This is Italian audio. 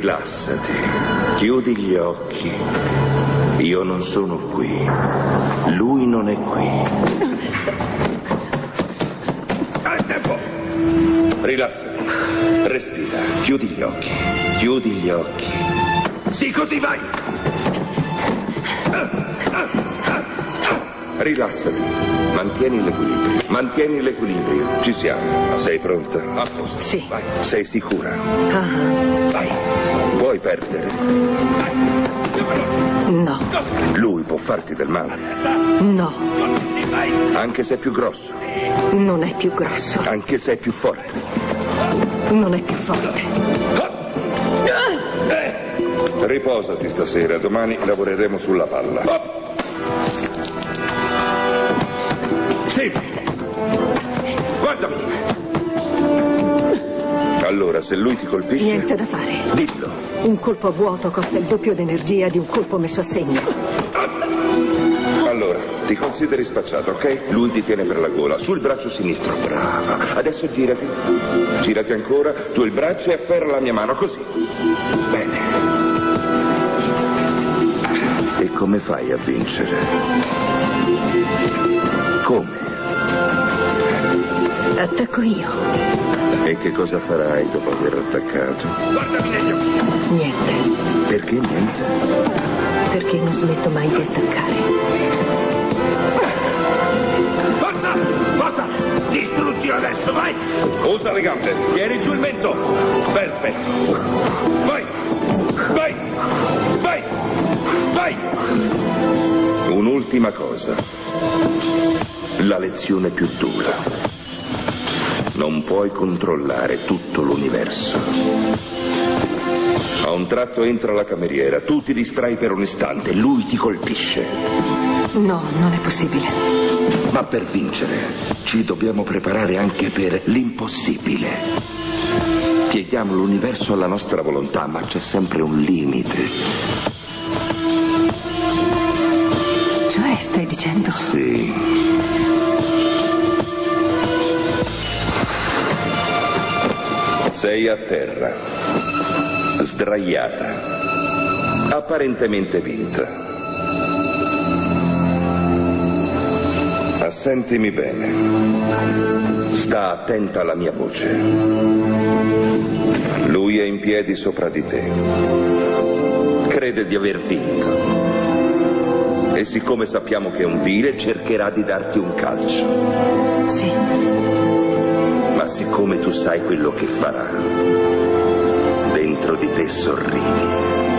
Rilassati, chiudi gli occhi. Io non sono qui. Lui non è qui. Al tempo! Rilassati, respira, chiudi gli occhi, chiudi gli occhi. Sì, così vai! Rilassati, mantieni l'equilibrio, mantieni l'equilibrio. Ci siamo. Sei pronta? A posto. Sì. Vai. Sei sicura? Ah, Vai. Vuoi perdere? no, Lui può farti del male, no, anche se è più grosso, non è più grosso, anche se è più forte. non è più forte. Riposati stasera, domani lavoreremo sulla palla. Sì. Guardami. Allora, se lui ti colpisce, Niente da fare. dillo. Un colpo a vuoto costa il doppio d'energia di un colpo messo a segno. Allora, ti consideri spacciato, ok? Lui ti tiene per la gola, sul braccio sinistro. Brava. Adesso girati. Girati ancora, tu il braccio e afferra la mia mano, così. Bene. E come fai a vincere? Come? Attacco io. E che cosa farai dopo aver attaccato? Niente, Perché niente? perché non smetto mai di attaccare. Forza! Forza! Distruggi adesso, vai! Usa le gambe, tieni giù il mento! Perfetto! Vai! Vai! Vai! Vai! Un'ultima cosa. La lezione più dura. Non puoi controllare tutto l'universo. A un tratto entra la cameriera, tu ti distrai per un istante, lui ti colpisce. No, non è possibile. Ma per vincere ci dobbiamo preparare anche per l'impossibile. Pieghiamo l'universo alla nostra volontà, ma c'è sempre un limite. Cioè, stai dicendo? Sì. A terra, sdraiata, apparentemente vinta. Assentimi bene. Sta attenta alla mia voce. Lui è in piedi sopra di te. Crede di aver vinto. E siccome sappiamo che è un vile, cercherà di darti un calcio. Sì, Siccome tu sai quello che farà, dentro di te sorridi.